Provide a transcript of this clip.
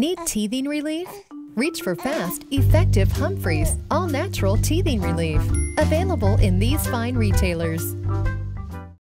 Need teething relief? Reach for fast, effective Humphreys all natural teething relief. Available in these fine retailers.